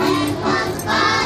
It was.